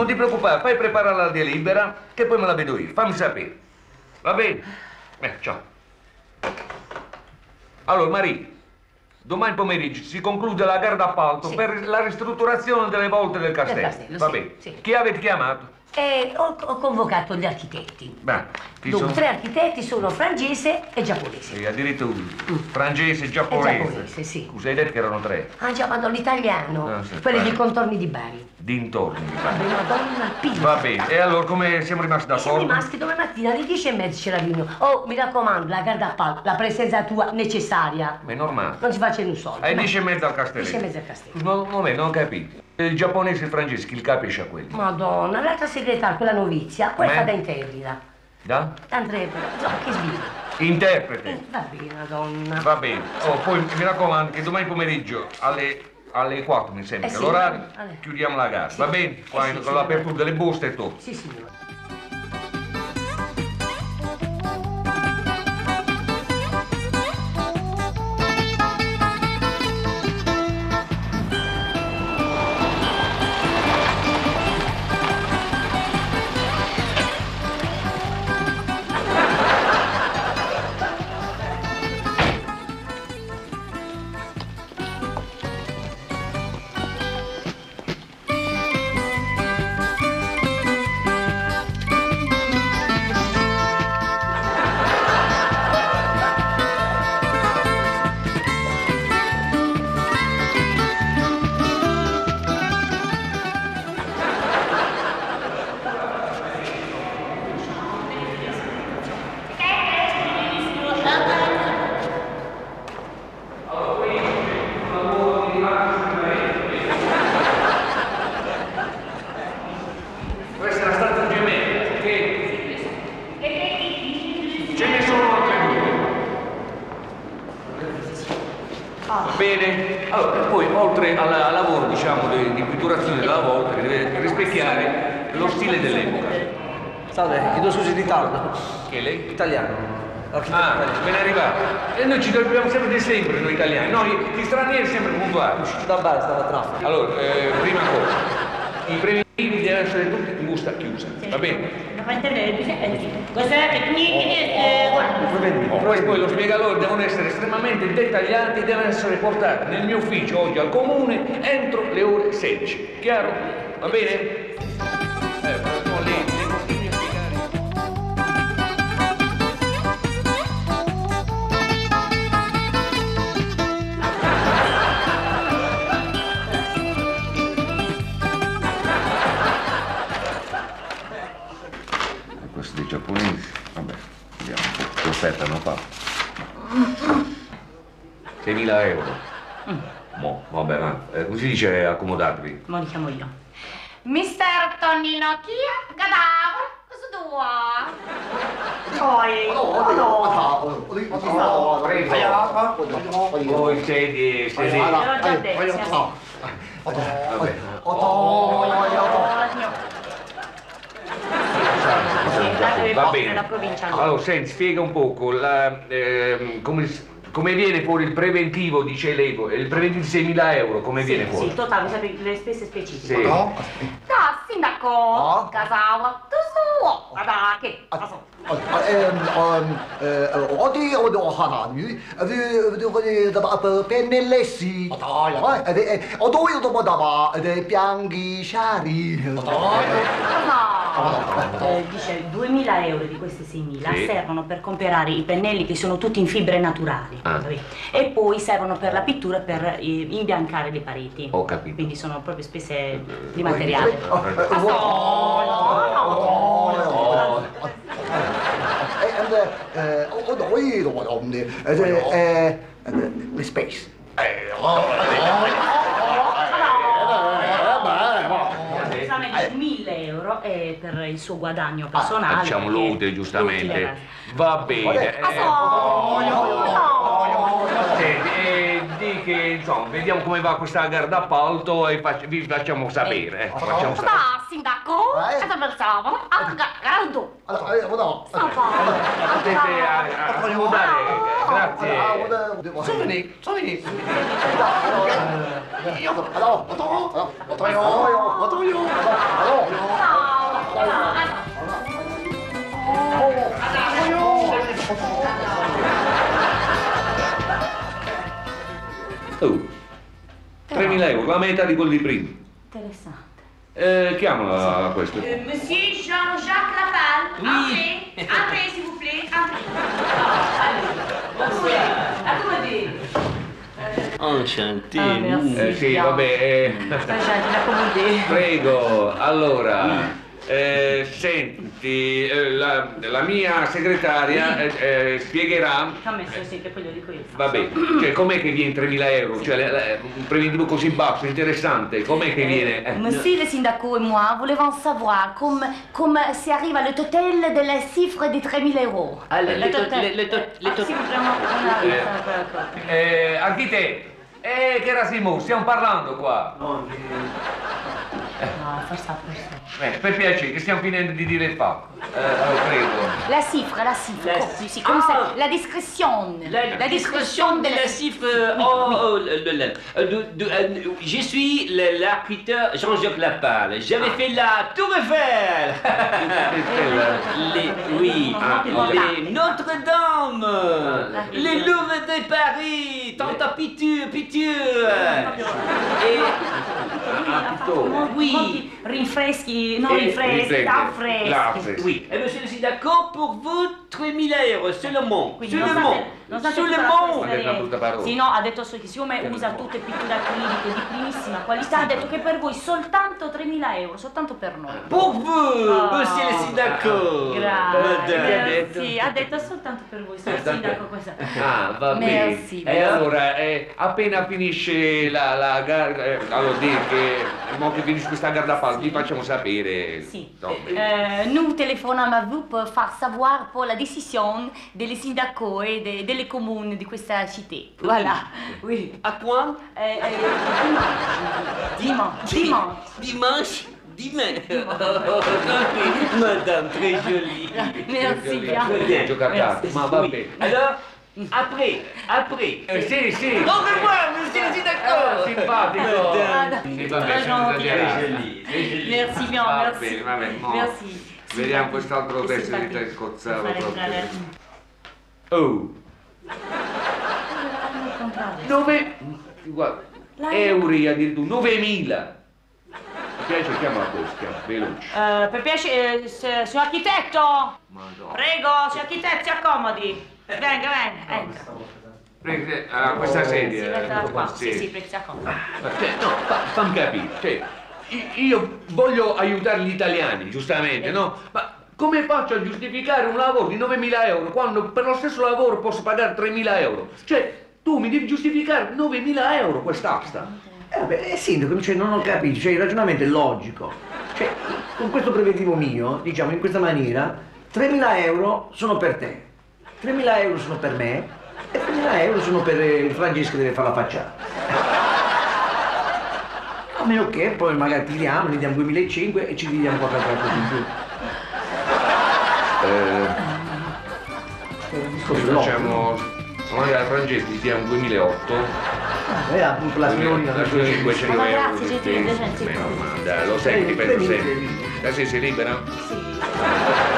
non ti preoccupare, fai preparare la delibera che poi me la vedo io. Fammi sapere. Va bene? Eh, ciao. Allora, Maria, domani pomeriggio si conclude la gara d'appalto Sì. per la ristrutturazione delle volte del castello. castello, Va sì, bene. sì. Chi avete chiamato? E ho, ho convocato gli architetti. Beh, chi Dunque, sono? tre architetti sono francese e giapponese. Sì, addirittura. Francese, giapponese. E giapponese, sì. Scusa, hai detto che erano tre. Ah già, ma l'italiano. Ah, sì, Quelli di contorni di Bari. Dintorni. Vabbè, madonna pia. Va bene. E allora come siamo rimasti E siamo d'accordo? rimasti domani mattina alle 10 e mezza la riunione. Oh, mi raccomando, la gara d'appalto, la presenza tua necessaria. Ma è normale. Non ci faccio un soldo. No? 10 e mezza al castello. 10 e mezza al castello. No, no, non capito. Il giapponese e il francese, chi il capisce a quelli? Madonna, l'altra segretaria, quella novizia, quella Beh. sta da interpreta. Da? Andrea, no, che sbiglia. Interprete. Va bene, madonna. Va bene. Oh, poi mi raccomando che domani pomeriggio alle, alle 4 mi sembra Eh sì, l'orario chiudiamo la gara. Sì. Va bene? Eh Qua con sì, l'apertura delle buste e tutto. Sì, signore. Diciamo, di, di pitturazione della volta, che deve rispecchiare lo stile dell'epoca. Salve, chiedo scusi di ritardo. Che lei? Italiano. Ah, ben arrivato. E noi ci dobbiamo sempre di sempre, noi italiani. Noi, gli stranieri, sempre puntuali. Da Bari stava traffico. Allora, eh, prima cosa, i preventivi devono essere tutti in busta chiusa, va bene? Questa è la tecnica e guarda. Oh, poi, poi lo spiegatore devono essere estremamente dettagliati, devono essere portati nel mio ufficio oggi al comune entro le ore 16. Chiaro? Va bene? Questo dei giapponesi, vabbè, vediamo un po'. Che offerta hanno fatto? 6.000 euro. Mo, vabbè, ma eh, come si dice accomodatevi? Mo li chiamo io. Mister Tonino Chia, Gadavro, cosa vuoi? Voi siete, siete... L'ho già detto. Vabbè. Va bene. La provincia no. Allora, senti, spiega un poco la, ehm, come, s- come viene fuori il preventivo, dice lei, il preventivo di 6.000 euro, come viene Sì, fuori? sì, totale, sapete le spese specifiche. Sì. Da, sindaco, Gasawa, tu su, guarda che, 어디 어디 하나 어디 어디 다 펜넬레시 어디 어디 뭐다 봐 비앙기 샤리 eh, dice 2.000 euro di questi 6.000 sì. servono per comprare i pennelli che sono tutti in fibre naturali ah. e poi servono per la pittura per eh, imbiancare le pareti. Ho capito. Quindi sono proprio spese di materiale. Oh, oh, oh, 1000 euro eh, per il suo guadagno personale. Ah, facciamolo utile, giustamente. Utile. Va bene. Di che, insomma, vediamo come va questa gara d'appalto e fac vi facciamo sapere. Eh, facciamo sapere. Ma, sindaco, cosa pensavo? Ah. Allora, eh, no. Potete aiutare, grazie. Sovini, sovini. Allora, io, allora, io, io, io, io, io, io, la metà di quelli di prima. Interessante. Eh, chiamala questo. Euh, monsieur Jean-Jacques Laval, Oui. entrez, entrez s'il vous plaît, entrez. Enchanté. Ah, merci. Eh, sì, vabbè, eh, prego, allora, eh, senti, eh, la, la mia segretaria eh, eh, spiegherà, Ha messo sì, che poi lo dico io. vabbè, cioè com'è che viene 3.000 euro? Cioè, la- la- un preventivo così basso, interessante, com'è che viene? eh? Monsieur le Sindaco et moi voulons savoir comme, comme si arrive le total de la cifre de 3000 euros. Ah, le- le total- le- le to- le Ah, to- sì, vraiment, on a- Eh. Eh, architetto, eh, che Rasimo, stiamo parlando qua. No, forza, forza. Bene, per piacere, che stiamo finendo di dire il fatto. Eh, prego. La cifre, la cifre. La si, comme Ah. ça, la discrétion. La, discrétion de la cifre. Oh, oh, le- le- le- euh, de- de- euh, je suis le- l'architecte Jean-Jacques Lapal. J'avais fait la Tour Eiffel. Les, oui, Ah, les Notre-Dame, les Louvres de Paris, Tanta Pitu, Pitu. Et Ah, pittore. oui. Rinfreschi, non Eh, rinfreschi, rinfreschi. Oui, et monsieur le d'accord pour vous 3000 euros seulement. Quindi non Seulement. state, non Seulement. Sì, no, ha detto che siccome usa tutte pitture acriliche di primissima qualità, ha detto che per voi soltanto 3.000 euro, soltanto per noi. Pour vous, Ah. monsieur le suis d'accord. Grazie, sì, ha detto soltanto per voi, sono Soltanto- sindaco questa. Ah, va bene. Merci, E allora, eh, appena finisce la, la gara, eh, allora di che, mo che finisce questa gara da vi facciamo sapere. Sì. Euh, nous téléphonons à vous pour faire savoir pour la décision des syndicats et des, des communes de questa cité. Voilà, oui. À quand Euh, euh, dimanche. Dimanche. Dimanche. Dimanche. Madame, très jolie. Merci bien. Très bien. Ma va bene. Alors, après, après. Eh, sì, sì. Au revoir, monsieur le suis Ah, d'accord. simpatico. Madame. Sì, vabbè. Très jolie. Merci bien, Va merci. bene, va bene, mo. Merci. Vediamo quest'altro testo di te scozzato Fare proprio. entrare- Oh, Al contrario. 9 guarda, La- euro addirittura, 9000. Mi piace chiamala questo, chiama, veloce. Eh, per piacere, eh, signor architetto! Madonna. Prego, signor architetto, si accomodi. Venga, venga, entra. Eh, ah, questa sedia. Si metta eh, qua. Sì, sì. sì, perché si accomodi. Ma, cioè, no, fa- fammi capire, cioè, io voglio aiutare gli italiani, giustamente, no? Ma come faccio a giustificare un lavoro di 9.000 euro quando per lo stesso lavoro posso pagare 3.000 euro? Cioè, tu mi devi giustificare 9.000 euro quest'asta. Eh, vabbè, eh, sindaco, cioè, non ho capito, cioè, il ragionamento è logico. Cioè, con questo preventivo mio, diciamo in questa maniera, 3.000 euro sono per te, 3.000 euro sono per me e 3.000 euro sono per eh, il Francesco che deve fare la facciata. A meno che poi magari tiriamo, ne diamo 2.500 e ci diamo qualche cosa in più. Eh, logico. facciamo, magari al Francesco gli diamo 2008. Eh, appunto la signorina. La signorina 500 Ma euro. grazie, gentile. Meno male, dai, lo sai che ti Prendi, penso prendi, sempre. prendi. Adesso sei libera? Sì.